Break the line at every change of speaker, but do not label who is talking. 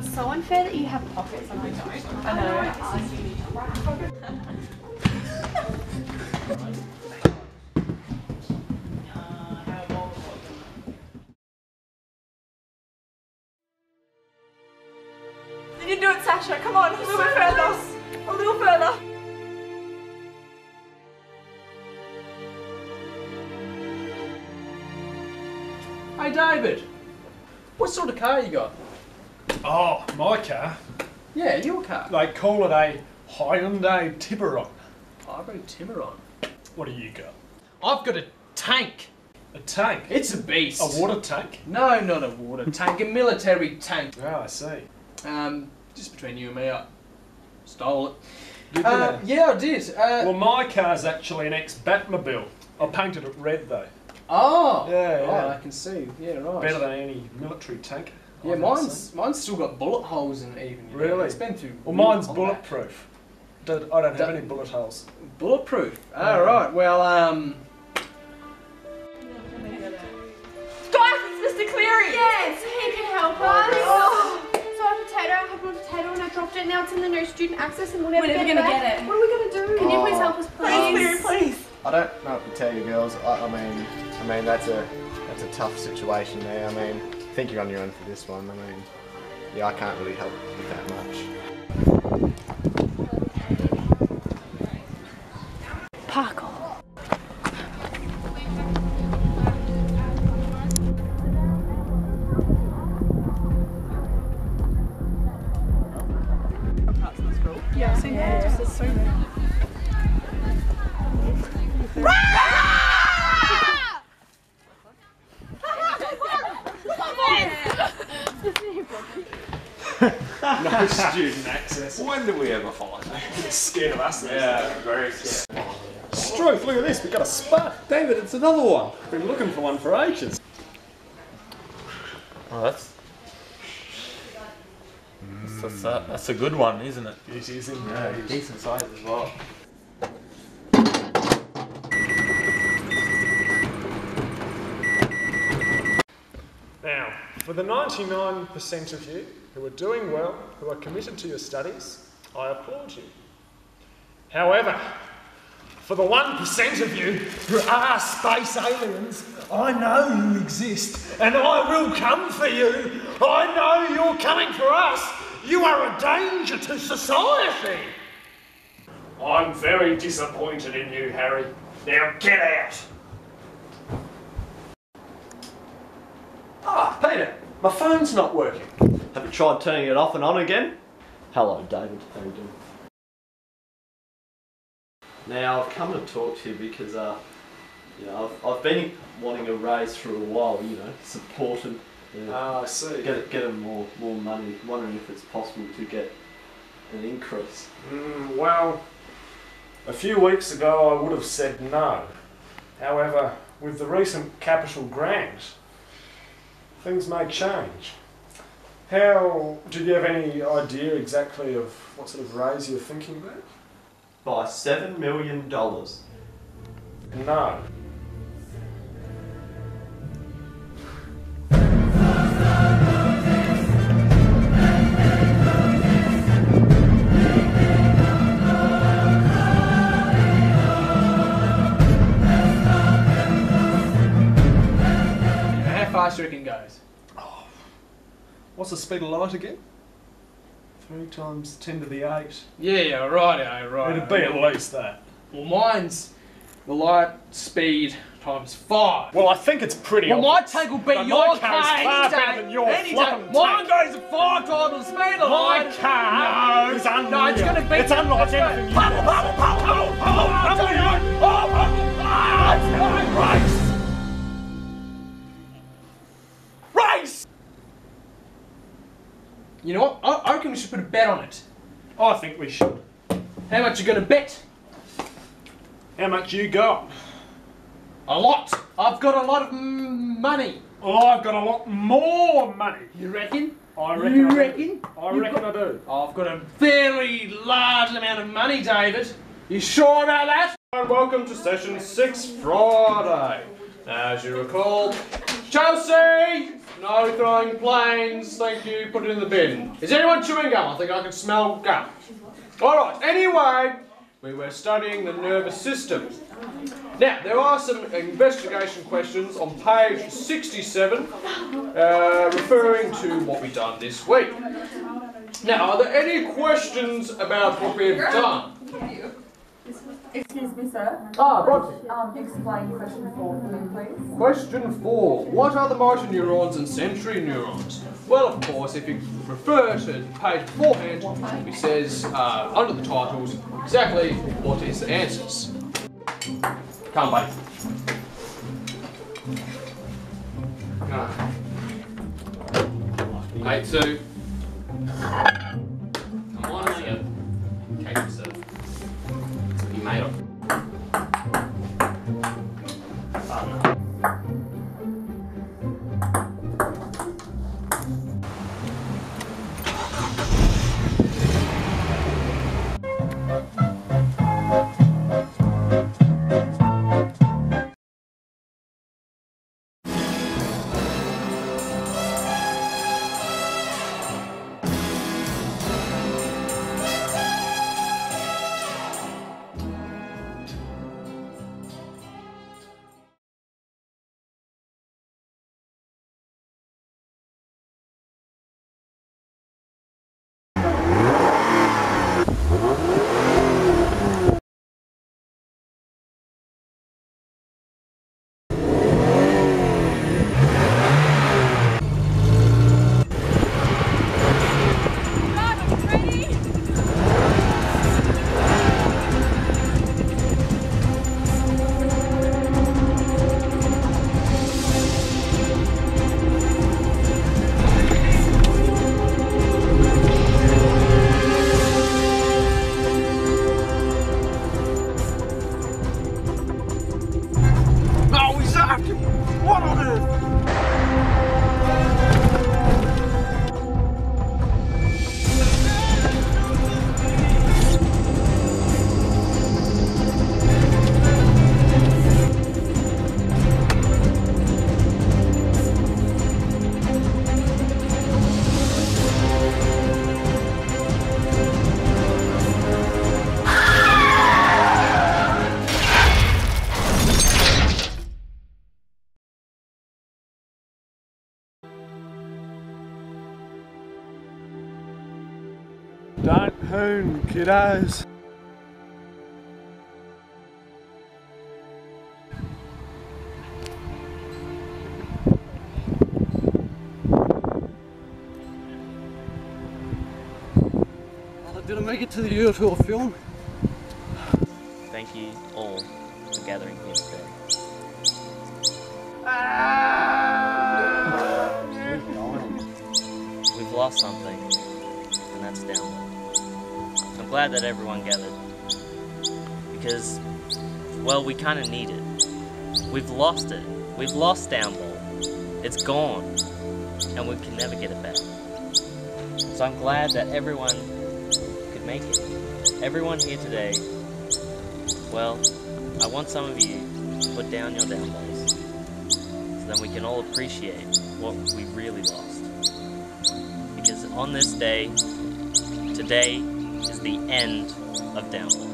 it's so unfair that you have pockets and I don't.
I know. You can do it, Sasha. Come on, a little bit further. A little further.
Hey David, what sort of car you got?
Oh, my car.
Yeah, your car.
They call it a Hyundai Tiburon.
Pyro Tiburon.
What do you got?
I've got a tank.
A tank?
It's a beast.
A water tank?
No, not a water tank. A military tank.
Oh, I see.
Um, just between you and me, I stole it.
Did
Uh,
you?
yeah, I did. Uh,
Well, my car's actually an ex-Batmobile. I painted it red though.
oh,
Yeah,
right,
yeah.
I can see. Yeah, right.
Better than any military tank.
Yeah, mine's
seen.
mine's still got bullet holes in it. Even you know.
Really?
It's been through.
Well, mine's
combat.
bulletproof. Don't- I don't have
Don't-
any bullet holes.
Bulletproof.
Yeah.
All right. Well, um,
Guys, it's Mr. Cleary.
Yes, he can help us.
Oh.
So I have a potato, I have a potato and I dropped it. Now it's in the no student access and we'll never
We're
get,
never
it
gonna
back.
get it.
What are we gonna do? Can you please help us,
Please, Cleary,
please?
please.
I don't know what to tell you, girls. I, I mean, I mean that's a that's a tough situation there. I mean, I think you're on your own for this one. I mean, yeah, I can't really help with that much.
Parkour.
Yeah, I've seen that. Just so many.
student access.
When do we ever find
Scared of us.
Yeah, very scared.
Struth, look at this. We've got a spot.
David, it's another one.
Been looking for one for ages.
Oh, that's that's, a, that's a good one, isn't it?
It is in
Yeah, decent size as well.
Now, for the 99% of you who are doing well, who are committed to your studies, I applaud you. However, for the 1% of you who are space aliens, I know you exist and I will come for you. I know you're coming for us. You are a danger to society. I'm very disappointed in you, Harry. Now get out.
Ah, Peter, my phone's not working. Have you tried turning it off and on again? Hello, David. How you doing? Now, I've come to talk to you because, uh, you know, I've, I've been wanting a raise for a while, you know, supported. You know,
Ah, I see.
get, get them more, more money. Wondering if it's possible to get an increase.
Mm, well, a few weeks ago I would have said no. However, with the recent capital grant, things may change. How, did you have any idea exactly of what sort of raise you're thinking about?
By $7 million.
No.
Do reckon goes?
What's the speed of light again? Three times ten to the eight.
Yeah, yeah, right, right.
It'd be at least that.
Well, mine's the light speed times five.
Well, I think it's pretty
Well, my
obvious.
tank will beat
But
your
my car's
car
far better
day.
than your
any day. Mine goes at five times the speed of
My
light.
car
No.
is unreal.
No, it's gonna beat
It's
you.
unlike
Let's go.
anything you've ever seen.
Race! Race! You know what? I, I reckon we should put a bet on it.
I think we should.
How much you gonna bet?
How much you got?
A lot. I've got a lot of money.
Well, I've got a lot more money.
You reckon?
I reckon.
You
I
reckon?
I
You've
reckon I do.
I've got a fairly large amount of money, David. You sure about that?
And welcome to session six Friday. As you recall,
Chelsea! No throwing planes. Thank you. Put it in the bin. Is anyone chewing gum? I think I can smell gum. All right. Anyway, we were studying the nervous system. Now, there are some investigation questions on page 67 uh, referring to what we've done this week. Now, are there any questions about what we've done?
Excuse me, sir.
Ah, Bronte.
Um, explain question four for me, please.
Question four. What are the motor neurons and sensory neurons? Well, of course, if you refer to the page beforehand, it says uh, under the titles exactly what is the answers. Come, buddy. No. Eight two.
Don't kiddos.
Uh, did I make it to the UFO film?
Thank you all for gathering here today. Ah! We've lost something, and that's download. Glad that everyone gathered. Because, well, we kind of need it. We've lost it. We've lost download. It's gone. And we can never get it back. So I'm glad that everyone could make it. Everyone here today well, I want some of you to put down your downloads so then we can all appreciate what we really lost. Because on this day, today is the end of download.